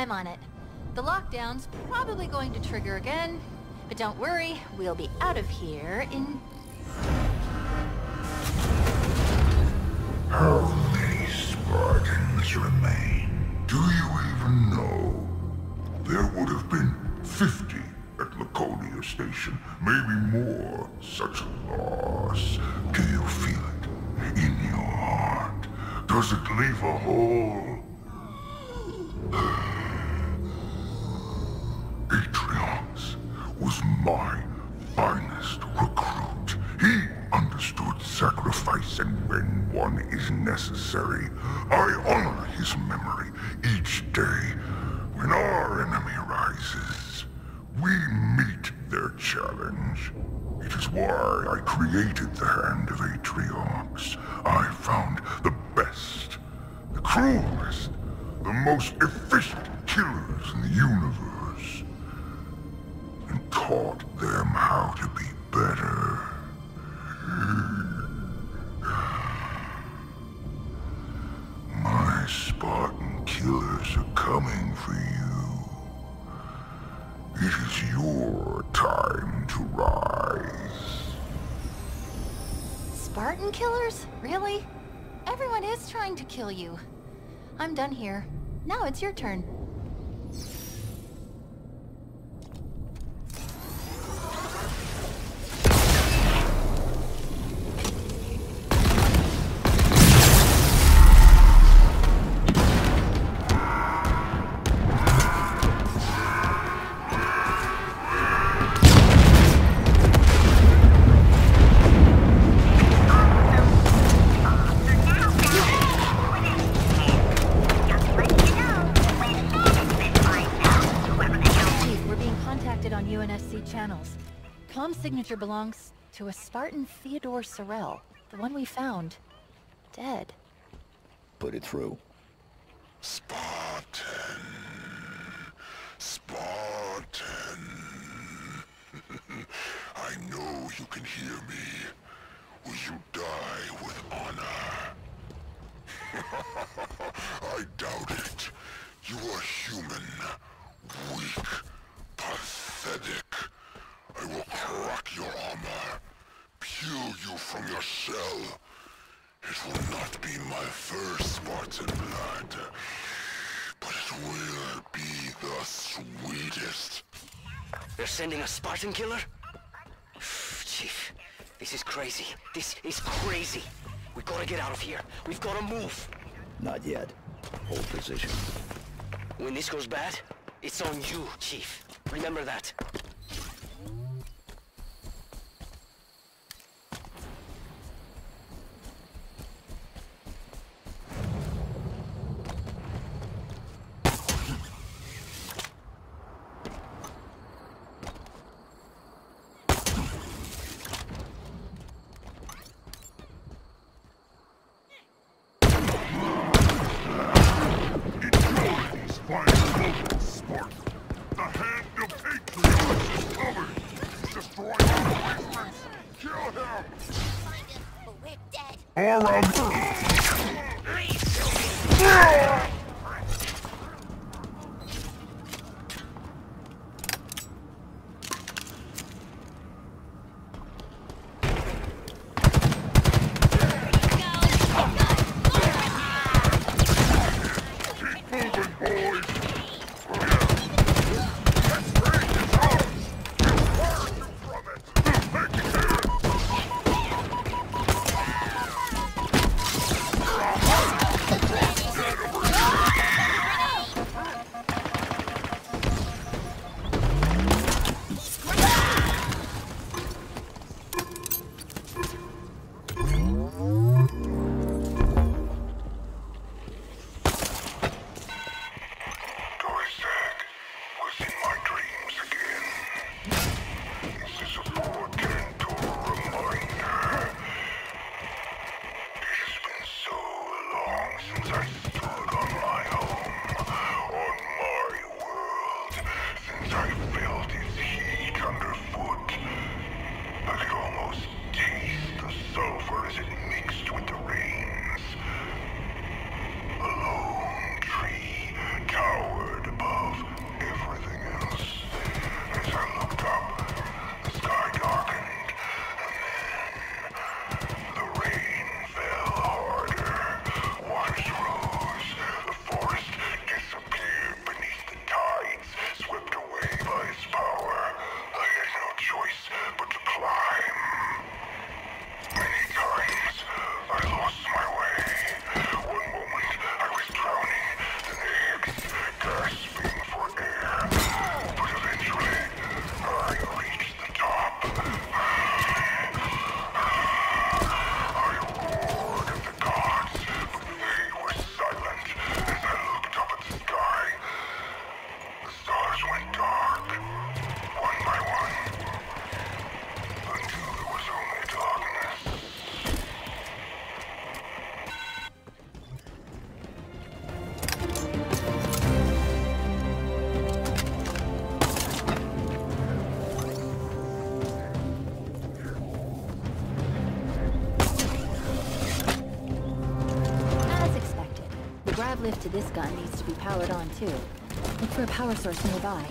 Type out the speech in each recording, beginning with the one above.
I'm on it. The lockdown's probably going to trigger again, but don't worry, we'll be out of here in... How many Spartans remain? Do you even know? There would have been 50 at Laconia Station, maybe more. Such a loss. Do you feel it in your heart? Does it leave a hole? My finest recruit. He understood sacrifice and when one is necessary. I honor his memory each day. When our enemy rises, we meet their challenge. It is why I created the Hand of Atriox. Taught them how to be better. My Spartan killers are coming for you. It is your time to rise. Spartan killers? Really? Everyone is trying to kill you. I'm done here. Now it's your turn. Com belongs to a Spartan Theodore Sorel, the one we found. Dead. Put it through. Spartan. Spartan. I know you can hear me. Will you die with honor? I doubt it. You are human. Weak. Pathetic. I will crack your armor. Peel you from your shell. It will not be my first Spartan blood, but it will be the sweetest. They're sending a Spartan killer? Chief, this is crazy. This is crazy. We gotta get out of here. We've gotta move. Not yet. Hold position. When this goes bad, it's on you, Chief. Remember that. Eternity spines global Spartan. The hand of Atriox is coming. Destroy all resistance. Kill him. But we're dead. All around. Sulfur as it mixed with the rains. Lift to this gun needs to be powered on too. Look for a power source nearby.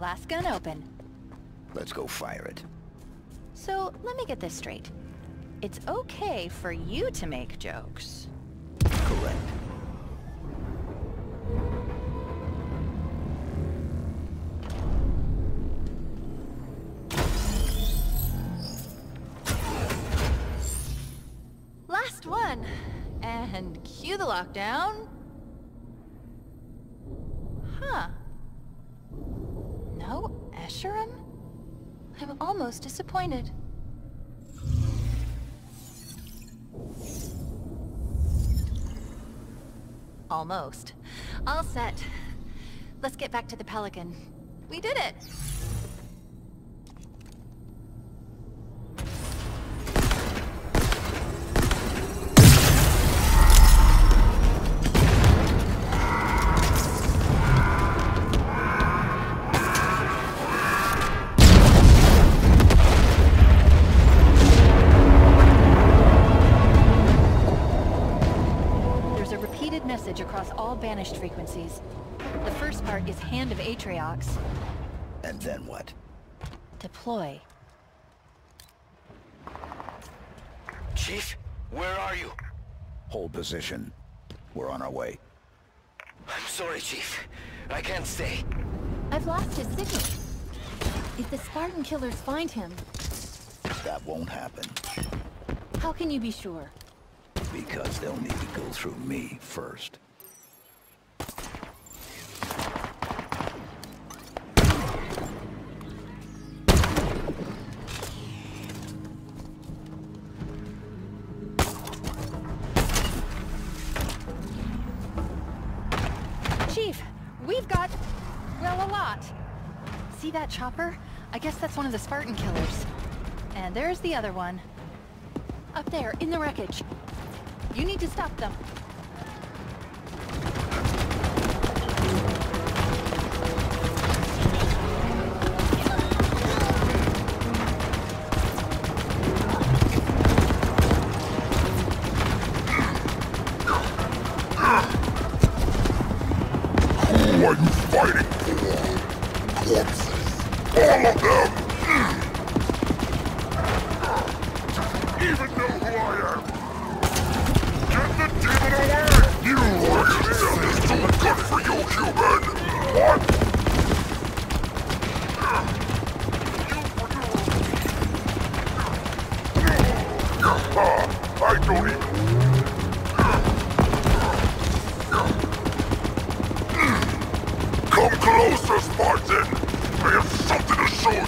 Last gun open. Let's go fire it. So, let me get this straight. It's okay for you to make jokes. Correct. Last one! And cue the lockdown. Disappointed. Almost. All set. Let's get back to the Pelican. We did it! Message across all banished frequencies. The first part is Hand of Atriox. And then what? Deploy. Chief, where are you? Hold position. We're on our way. I'm sorry, Chief. I can't stay. I've lost his signal. If the Spartan killers find him, That won't happen, How can you be sure? Because they'll need to go through me first. Chief, we've got, well, a lot. See that chopper? I guess that's one of the Spartan killers. And there's the other one. Up there, in the wreckage. You need to stop them. Come closer, Spartan! I have something to show you!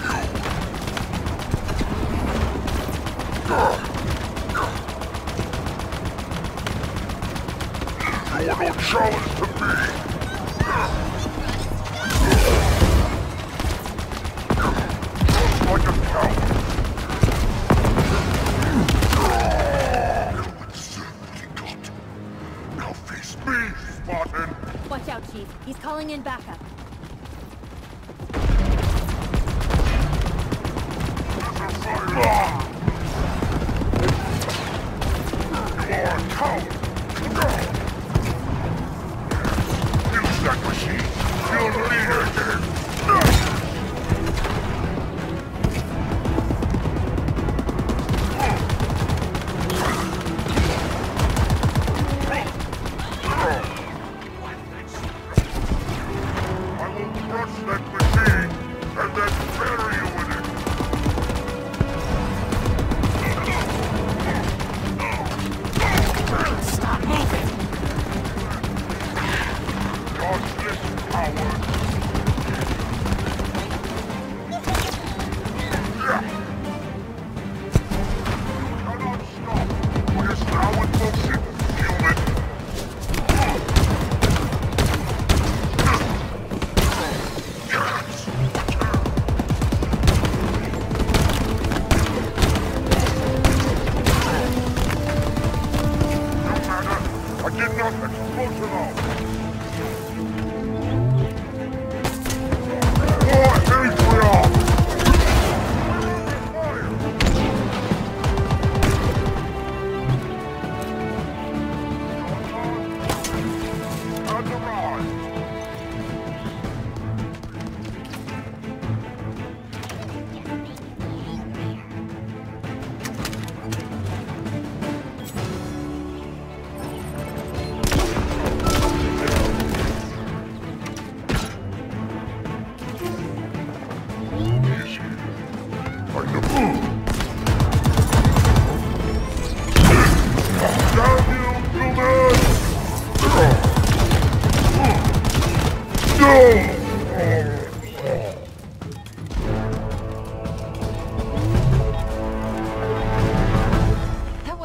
You are no challenge to me! Calling in backup.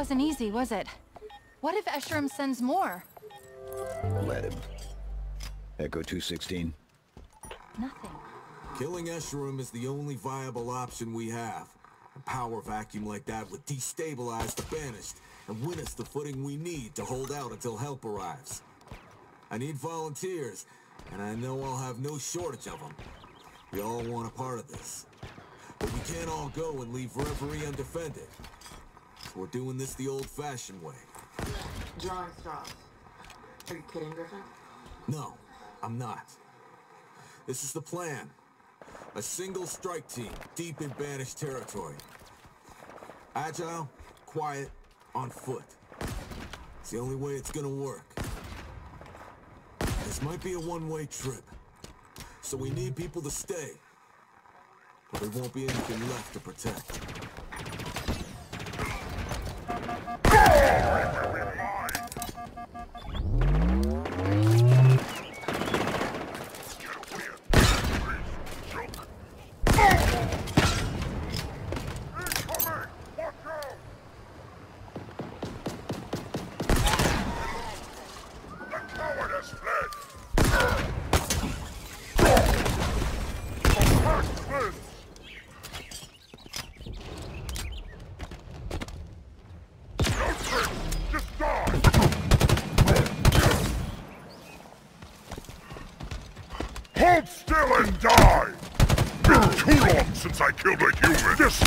Wasn't easy, was it? What if Escharum sends more? Let him. Echo 216. Nothing. Killing Escharum is the only viable option we have. A power vacuum like that would destabilize the Banished and win us the footing we need to hold out until help arrives. I need volunteers, and I know I'll have no shortage of them. We all want a part of this. But we can't all go and leave Reverie undefended. We're doing this the old-fashioned way. Drawing straws. Are you kidding, Griffin? No, I'm not. This is the plan. A single strike team, deep in banished territory. Agile, quiet, on foot. It's the only way it's gonna work. This might be a one-way trip. So we need people to stay. But there won't be anything left to protect. Still and die! Been too long since I killed a human! This...